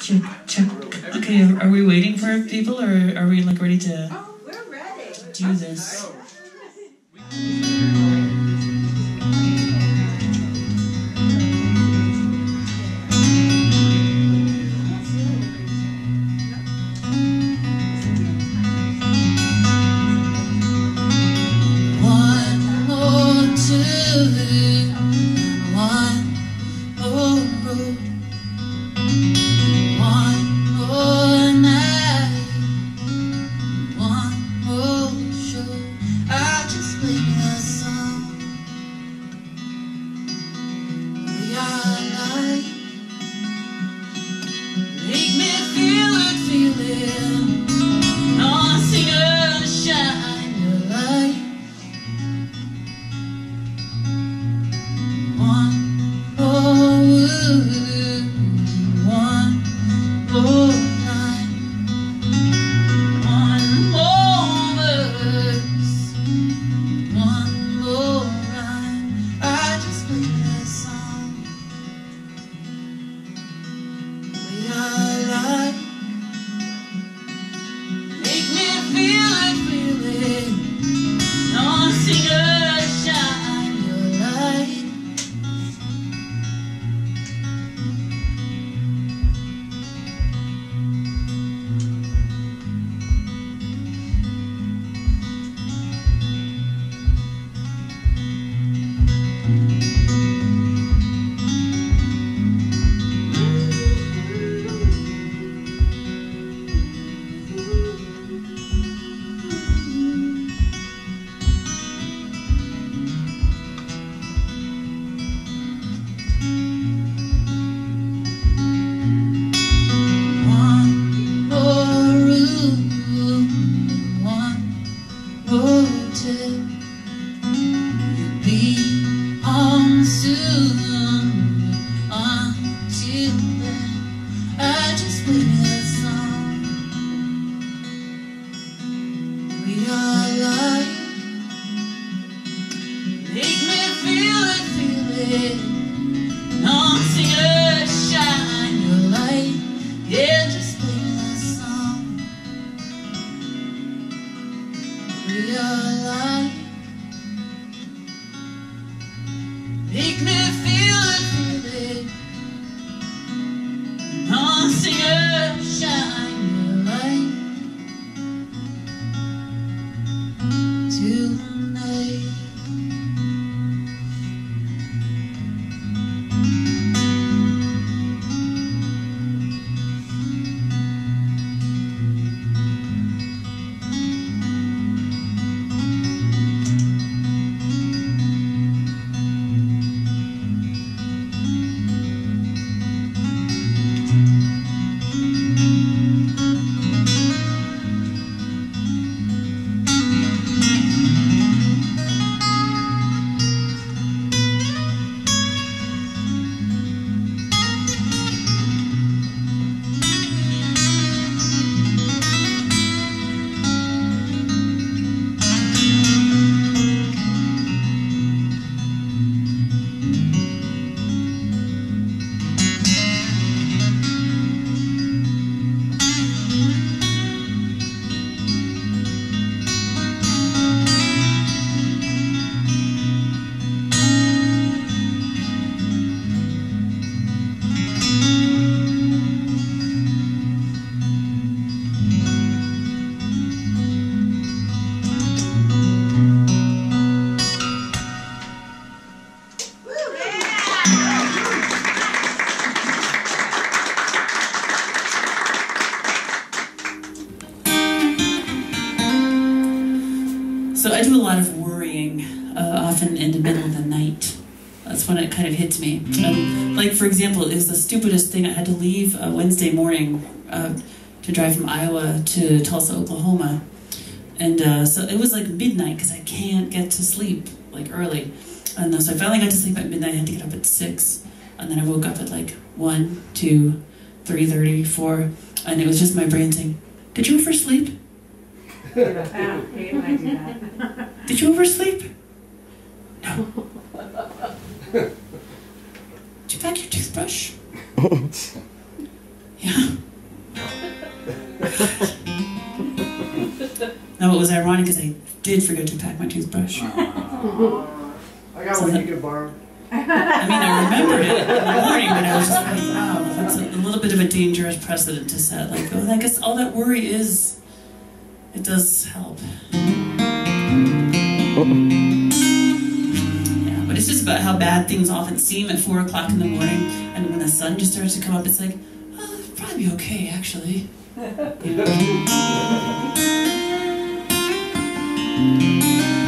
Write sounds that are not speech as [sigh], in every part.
Check, check. Okay, are we waiting for people or are we like ready to Oh, we're ready. do this? One stupidest thing I had to leave uh, Wednesday morning uh, to drive from Iowa to Tulsa, Oklahoma. And uh, so it was like midnight because I can't get to sleep like early. And uh, so I finally got to sleep at midnight. I had to get up at 6. And then I woke up at like 1, 2, 3.30, 4. And it was just my brain saying, did you oversleep? [laughs] yeah. No, [laughs] oh, it was ironic because I did forget to pack my toothbrush. [laughs] I got so one that, you could borrow. I mean, I remembered it in the morning, but I was just like, wow, that's a, a little bit of a dangerous precedent to set. Like, oh, I guess all that worry is, it does help. Uh -oh about how bad things often seem at four o'clock in the morning, and when the sun just starts to come up, it's like, oh, it'll probably be okay, actually. [laughs]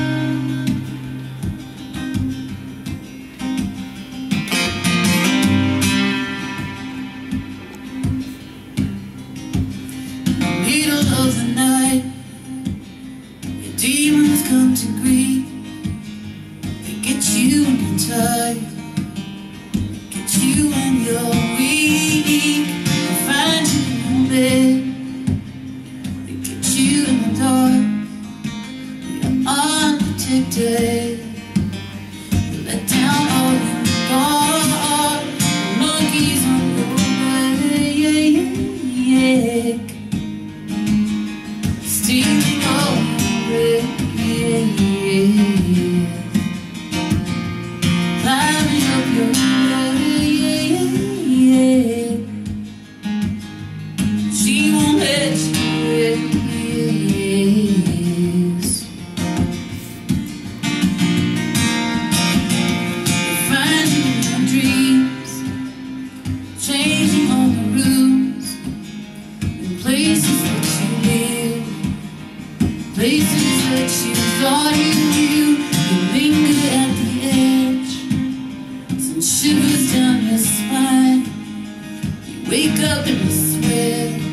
with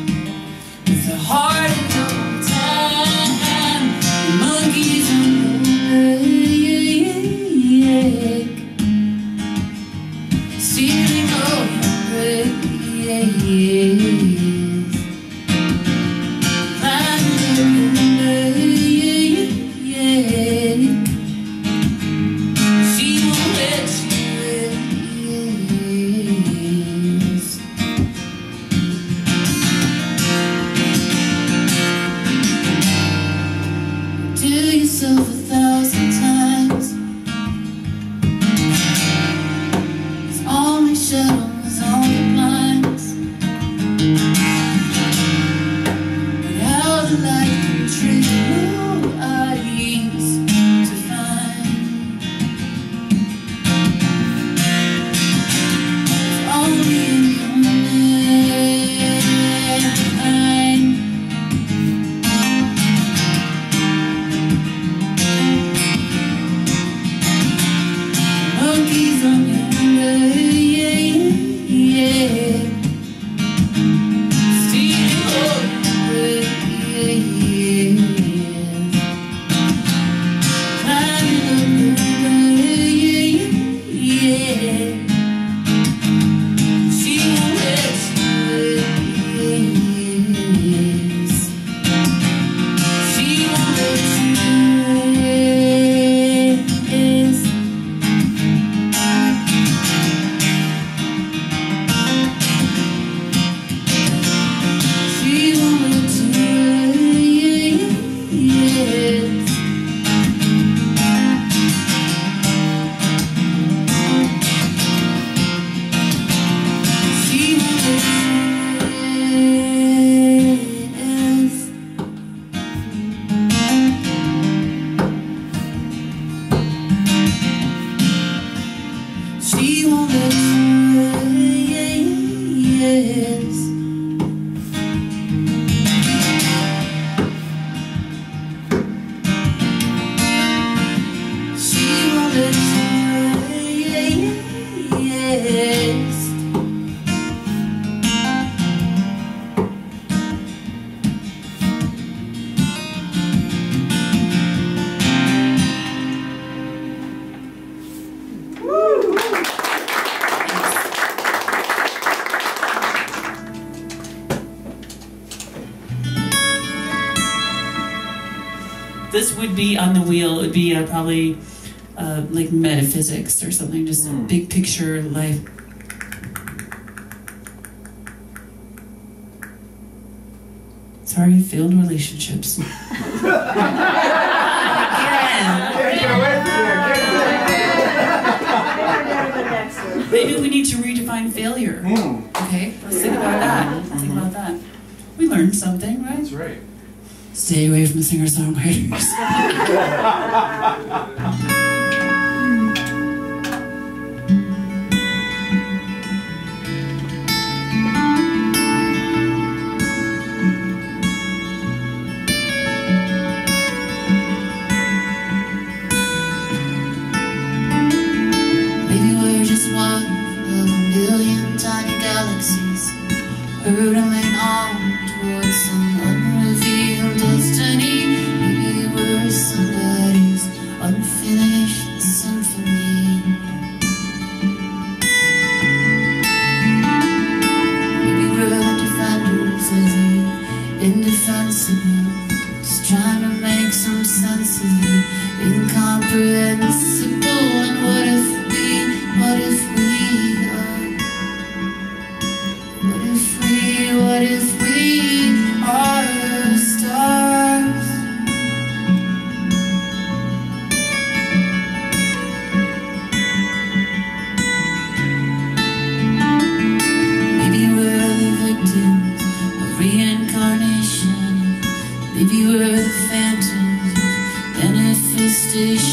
be on the wheel. It would be probably uh, like metaphysics or something, just mm. a big picture life. Sorry, failed relationships. [laughs] Maybe we need to redefine failure. Mm. Okay, let's think about that. Let's think about that. We learned something, right? That's right. Stay away from the singer-songwriters. [laughs] indefensible Just trying to make some sense of it. Incomprehensible and what if 是。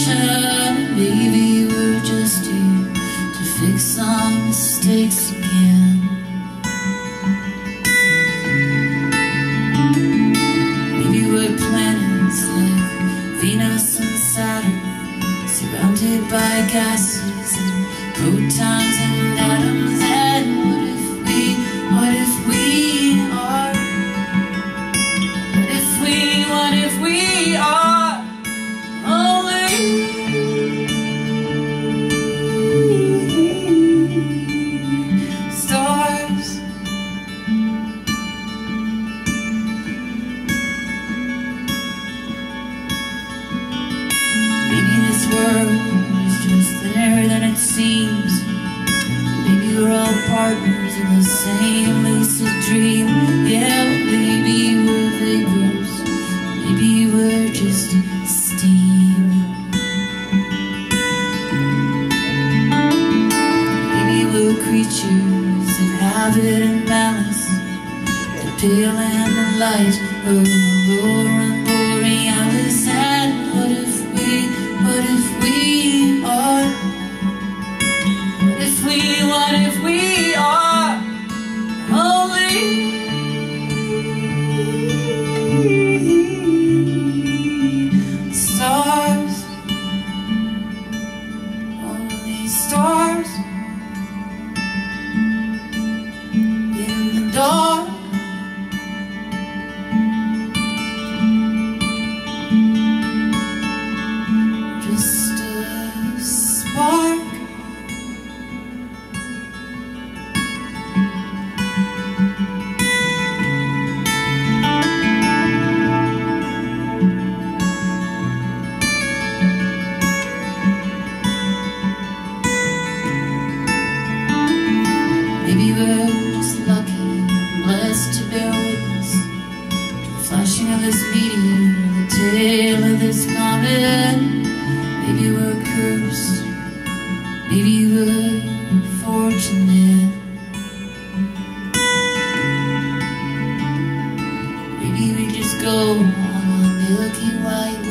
go on, I'm looking right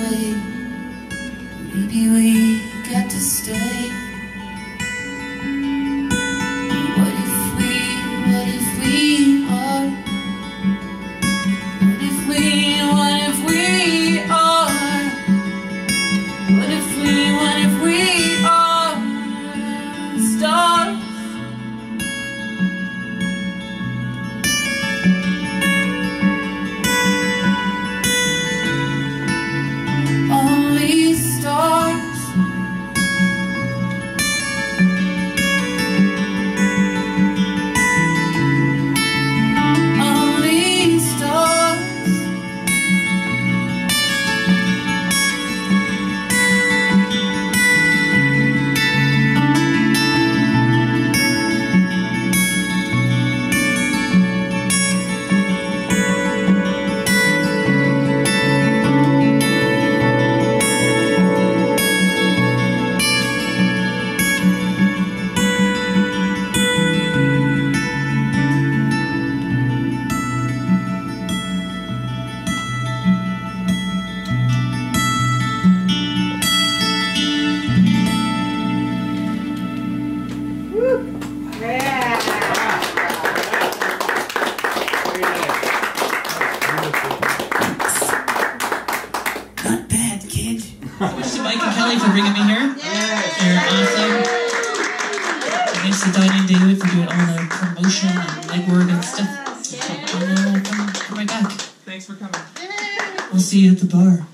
Donnie for bringing me here. Yes. You're awesome. Thanks to Donnie Daly for doing all the promotion and legwork and stuff. So, oh, no, come, come right back. Thanks for coming. We'll see you at the bar.